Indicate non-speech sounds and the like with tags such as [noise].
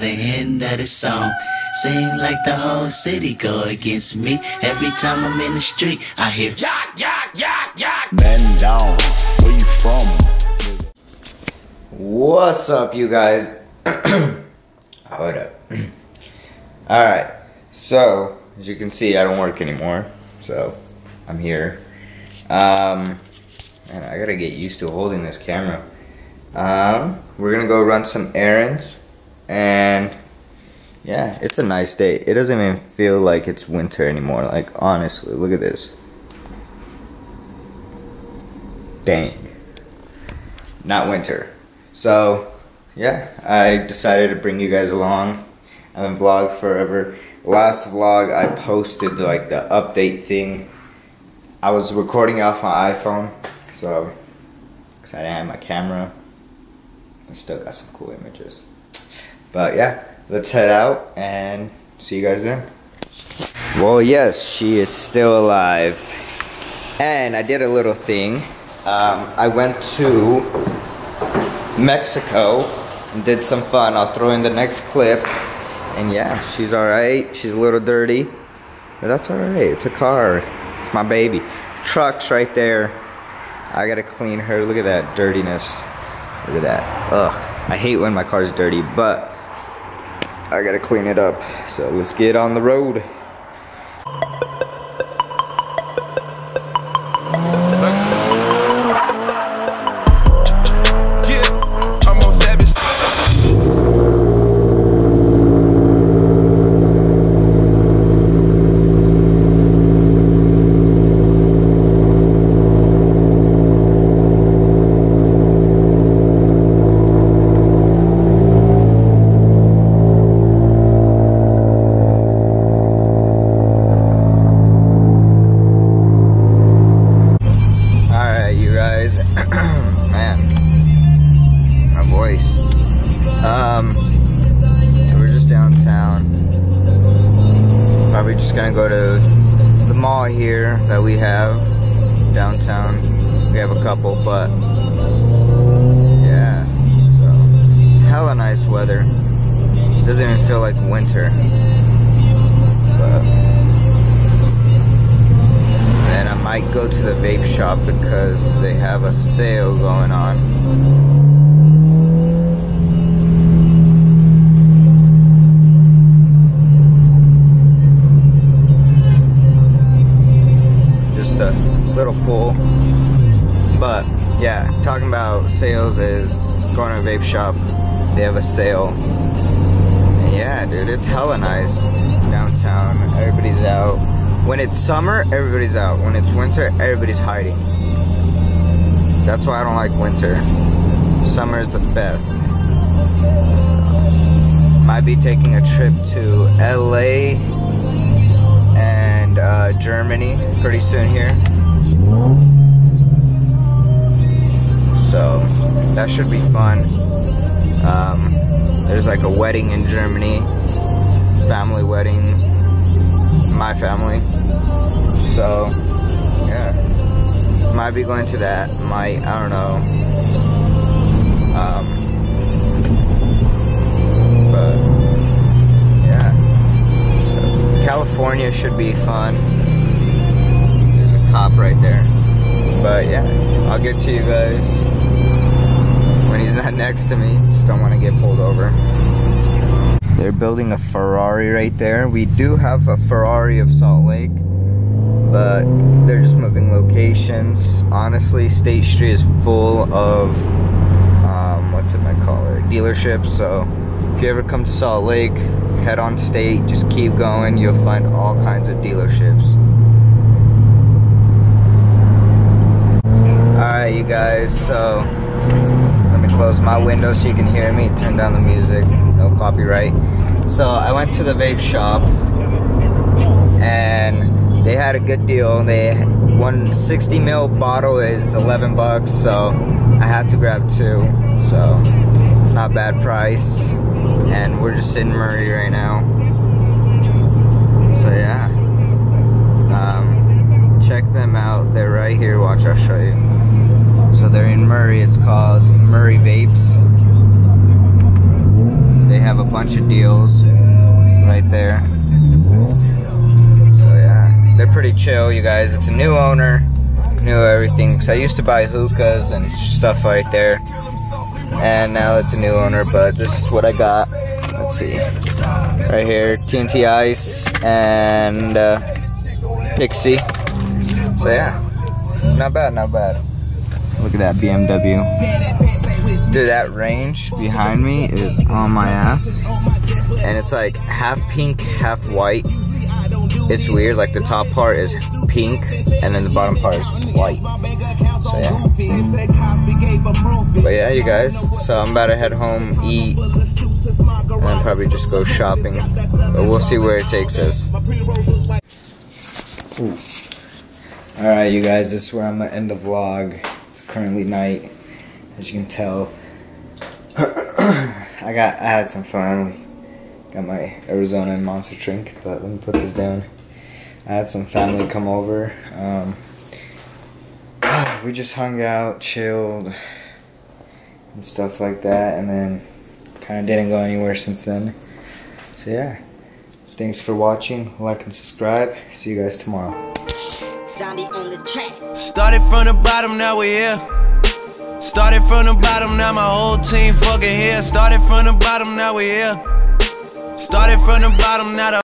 the end of the song. Seem like the whole city go against me. Every time I'm in the street, I hear yak, yak, yak, yak. Men down, where you from? What's up, you guys? [clears throat] Hold up. [clears throat] Alright, so, as you can see, I don't work anymore, so I'm here. Um, and I gotta get used to holding this camera. Um, we're gonna go run some errands, and yeah, it's a nice day. It doesn't even feel like it's winter anymore. Like, honestly, look at this. Dang. Not winter. So, yeah, I decided to bring you guys along. Haven't vlogged forever. Last vlog, I posted like the update thing. I was recording off my iPhone, so because I have my camera. I still got some cool images. But yeah, let's head out and see you guys then. Well, yes, she is still alive. And I did a little thing. Um, I went to Mexico and did some fun. I'll throw in the next clip. And yeah, she's alright. She's a little dirty. But that's alright. It's a car. It's my baby. Truck's right there. I gotta clean her. Look at that dirtiness. Look at that. Ugh. I hate when my car's dirty, but I gotta clean it up. So let's get on the road. Probably just gonna go to the mall here that we have downtown. We have a couple, but yeah. So it's hella nice weather. It Doesn't even feel like winter. But and I might go to the vape shop because they have a sale going on. A little pull. But yeah, talking about sales is going to a vape shop. They have a sale. And yeah, dude, it's hella nice downtown. Everybody's out. When it's summer, everybody's out. When it's winter, everybody's hiding. That's why I don't like winter. Summer is the best. So, might be taking a trip to LA uh, Germany pretty soon here. So that should be fun. Um, there's like a wedding in Germany, family wedding my family. So, yeah. Might be going to that. Might, I don't know. California should be fun. There's a cop right there. But, yeah. I'll get to you guys when he's not [laughs] next to me. Just don't want to get pulled over. They're building a Ferrari right there. We do have a Ferrari of Salt Lake, but they're just moving locations. Honestly, State Street is full of, um, what's it might call it, dealerships. So if you ever come to Salt Lake, head on State, just keep going. You'll find all kinds of dealerships. Alright, you guys, so let me close my window so you can hear me. Turn down the music, no copyright. So I went to the vape shop and they had a good deal. They one 60 mil bottle is 11 bucks, so I had to grab two. So not bad price. And we're just in Murray right now. So yeah. Um, check them out. They're right here. Watch, I'll show you. So they're in Murray. It's called Murray Vapes. They have a bunch of deals right there. So yeah, they're pretty chill, you guys. It's a new owner, new everything. Cause I used to buy hookahs and stuff right there, and now it's a new owner. But this is what I got. Let's see, right here, TNT Ice and uh, Pixie. So yeah, not bad, not bad. Look at that BMW. Dude, that range behind me is on my ass. And it's like half pink, half white. It's weird, like the top part is pink and then the bottom part is white. So yeah. But yeah, you guys. So I'm about to head home, eat, and probably just go shopping. But we'll see where it takes us. Alright, you guys, this is where I'm gonna end the vlog. It's currently night, as you can tell. [clears throat] I got, I had some fun. Got my Arizona and Monster drink, but let me put this down. I had some family come over. Um, we just hung out, chilled, and stuff like that, and then kind of didn't go anywhere since then. So yeah, thanks for watching. Like and subscribe. See you guys tomorrow. Zombie on the track. Started from the bottom, now we here. Started from the bottom, now my whole team fucking here. Started from the bottom, now we here. Started from the bottom, now the